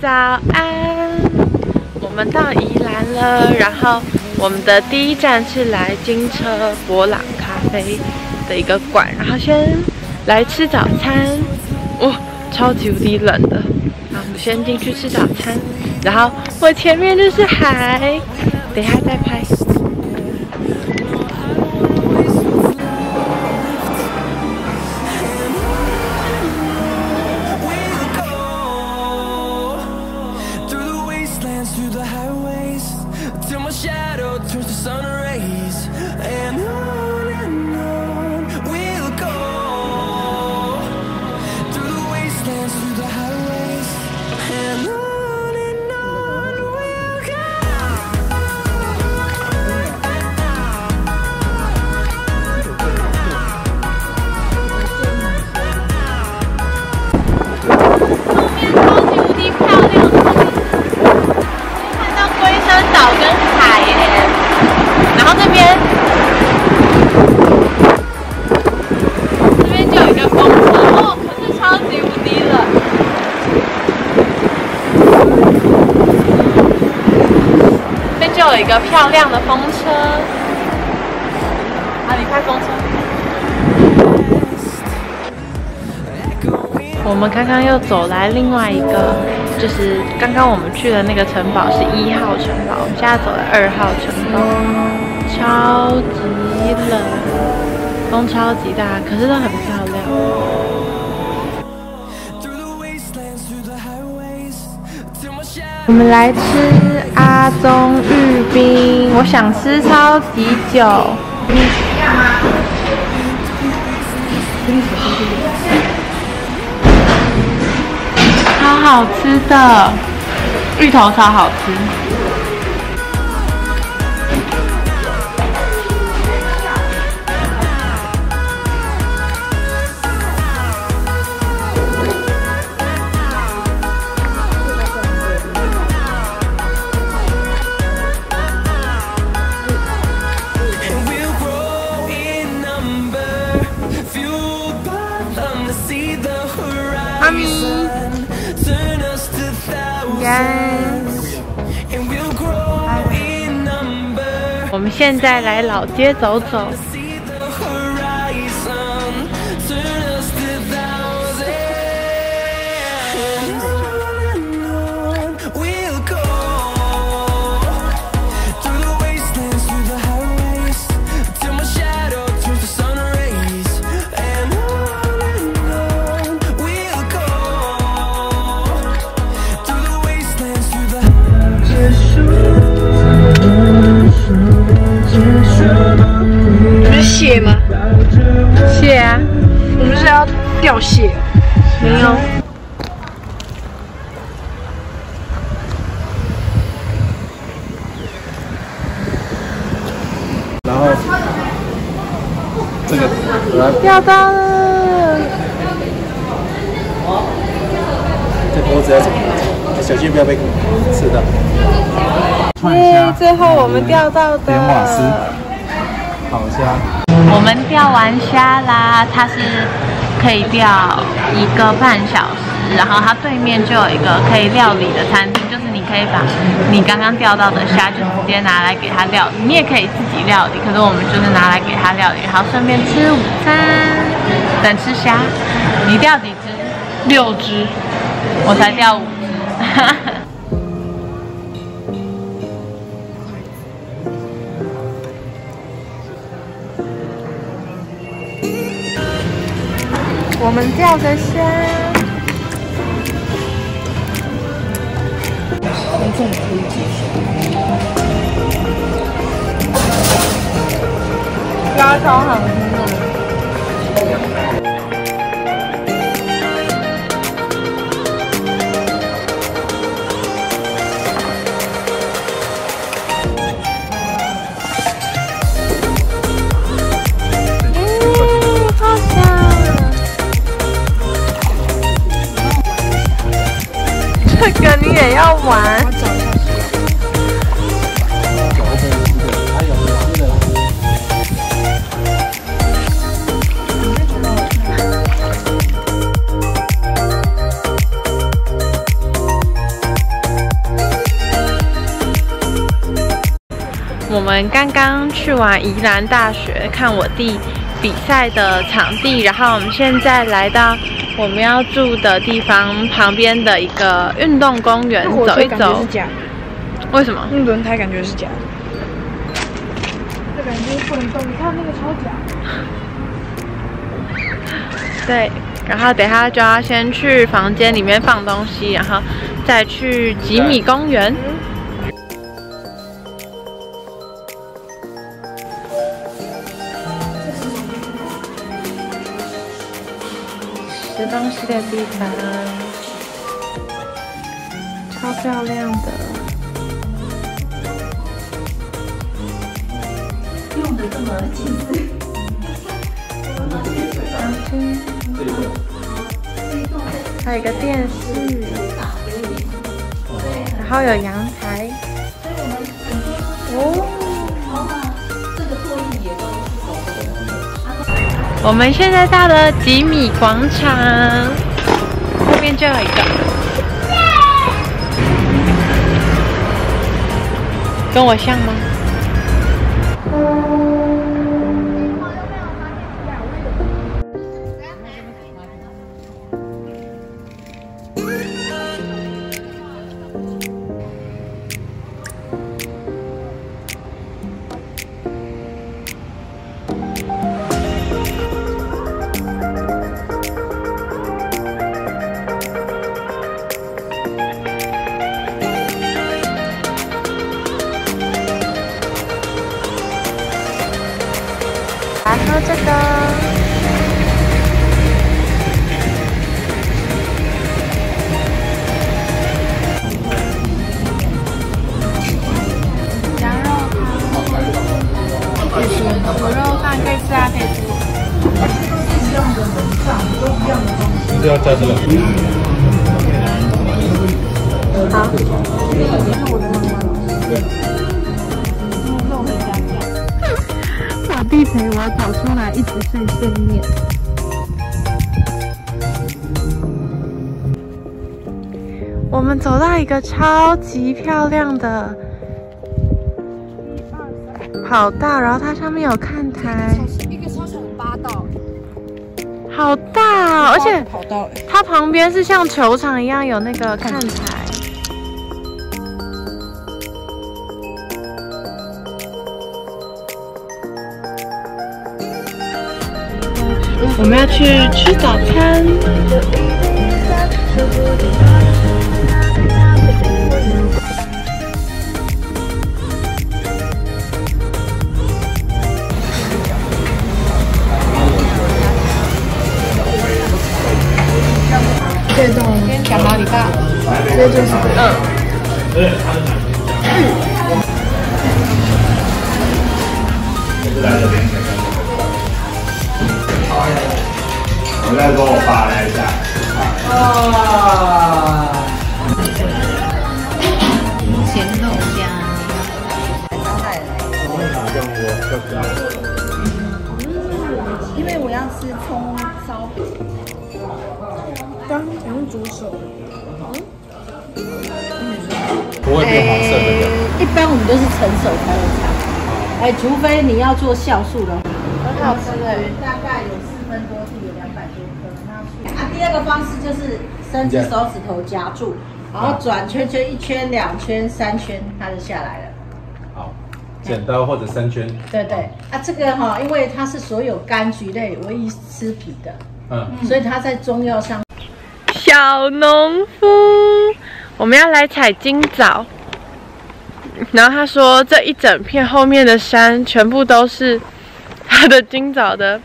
早安，我们到宜兰了。然后我们的第一站是来金车博朗咖啡的一个馆，然后先来吃早餐。哇，超级无敌冷的。好，我们先进去吃早餐。然后我前面就是海，等一下再拍。漂亮的风车，啊，你开风车。我们刚刚又走来另外一个，就是刚刚我们去的那个城堡是一号城堡，我们现在走了二号城堡，超级冷，风超级大，可是都很漂亮。我们来吃阿宗玉冰，我想吃超级久。超好吃的，芋头超好吃。我们现在来老街走走。掉蟹，没有。然后这个钓到了。这脖子要怎么？小心不要被吃到。耶！最后我们钓到的莲瓦斯好虾。我们钓完虾啦，它是。可以钓一个半小时，然后它对面就有一个可以料理的餐厅，就是你可以把你刚刚钓到的虾就直接拿来给它料理，你也可以自己料理，可是我们就是拿来给它料理，然后顺便吃午餐，等吃虾。你钓几只？六只，我才钓五只。我们钓的虾，虾超好吃。要玩。我们刚刚去完宜兰大学看我弟比赛的场地，然后我们现在来到我们要住的地方旁边的一个运动公园走一走。为什么？那轮胎感觉是假的。这感觉不能动，你看那个超假。对，然后等下就要先去房间里面放东西，然后再去吉米公园。吃东西的地方，超漂亮的。用的这么精致。还有一个电视，然后有阳台。哦，我们现在到了吉米广场，后面就有一个，跟我像吗？西。是要加这个？好。是我的妈妈。对。弟陪我走出来，一直碎碎念。我们走到一个超级漂亮的跑道，然后它上面有看台，好大，而且它旁边是像球场一样有那个看台。我们要去吃早餐。这就是嗯。回来给我发来一下。啊！咸豆浆。嗯，因为我要吃葱烧饼。刚用煮熟。不会变黄色的。一般我们都是成熟才会炒。哎，除非你要做酵素的。很好吃哎，大概有四分多是有两百多颗。啊，第二个方式就是三只手指头夹住，然后转圈圈，一圈、两圈、三圈，它就下来了。好，剪刀或者三圈。对对，啊，这个哈，因为它是所有柑橘类唯一吃皮的，嗯，所以它在中药上。小农夫，我们要来采金枣。然后他说，这一整片后面的山全部都是。他的金枣的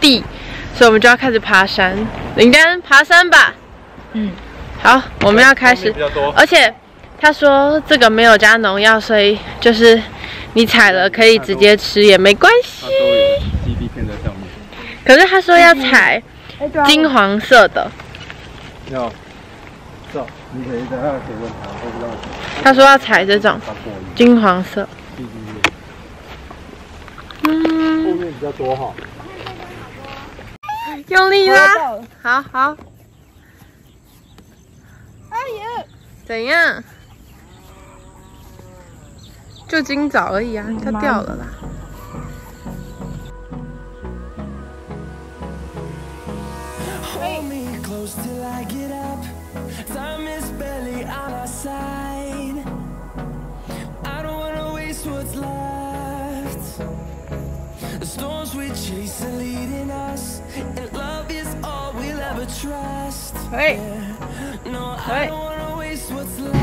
地，所以我们就要开始爬山。林丹，爬山吧。嗯，好，我们要开始。而且他说这个没有加农药，所以就是你采了可以直接吃也没关系。可是他说要采金黄色的。要，走，你可以等下可以问他，说要采这种金黄色。嗯，后面比较多哈，用力啦，好好。哎呀，怎样？就今早而已啊，它掉了啦。Hold me close till I get up. Time is barely on our side. I don't wanna waste what's left. The storms we chase are leading us, and love is all we'll ever trust. 喂， No, I Hey. don't wanna waste what's left.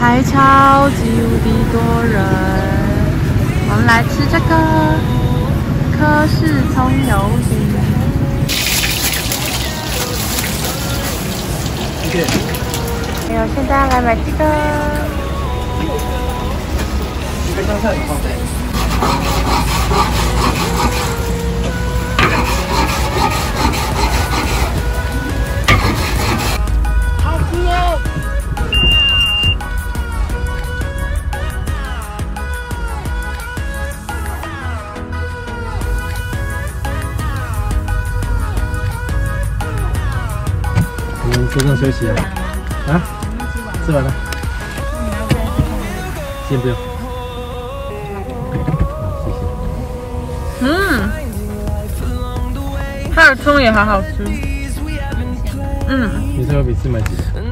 还超级无敌多人，我们来吃这个科氏葱油 饼。还有，现在来买这个。一个香菜休息啊。啊？吃完了。先不用。嗯，它的葱也好好吃。嗯，你这个比吃买几个？